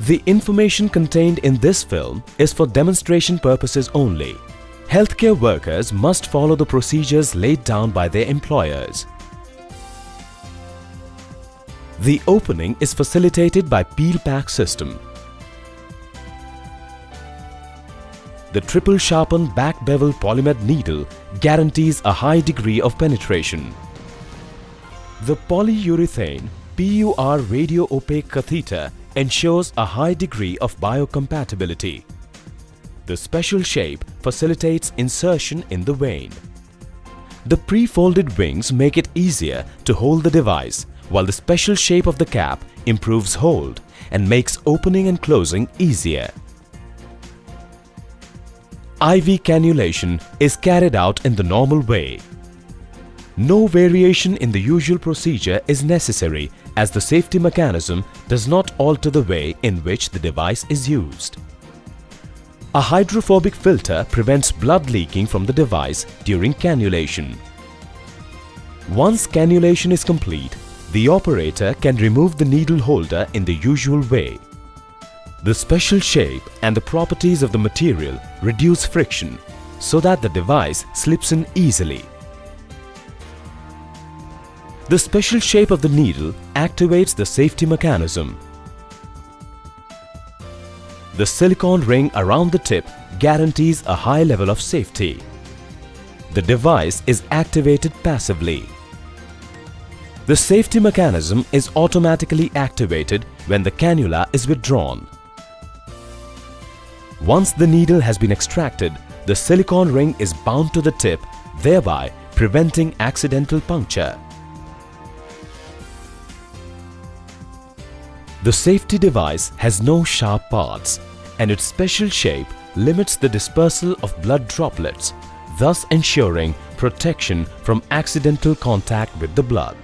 The information contained in this film is for demonstration purposes only. Healthcare workers must follow the procedures laid down by their employers. The opening is facilitated by peel pack system. The triple sharpened back bevel polymed needle guarantees a high degree of penetration. The polyurethane PUR radio opaque catheter ensures a high degree of biocompatibility. The special shape facilitates insertion in the vein. The pre-folded wings make it easier to hold the device while the special shape of the cap improves hold and makes opening and closing easier. IV cannulation is carried out in the normal way. No variation in the usual procedure is necessary as the safety mechanism does not alter the way in which the device is used. A hydrophobic filter prevents blood leaking from the device during cannulation. Once cannulation is complete, the operator can remove the needle holder in the usual way. The special shape and the properties of the material reduce friction so that the device slips in easily. The special shape of the needle activates the safety mechanism. The silicone ring around the tip guarantees a high level of safety. The device is activated passively. The safety mechanism is automatically activated when the cannula is withdrawn. Once the needle has been extracted, the silicone ring is bound to the tip, thereby preventing accidental puncture. The safety device has no sharp parts and its special shape limits the dispersal of blood droplets, thus ensuring protection from accidental contact with the blood.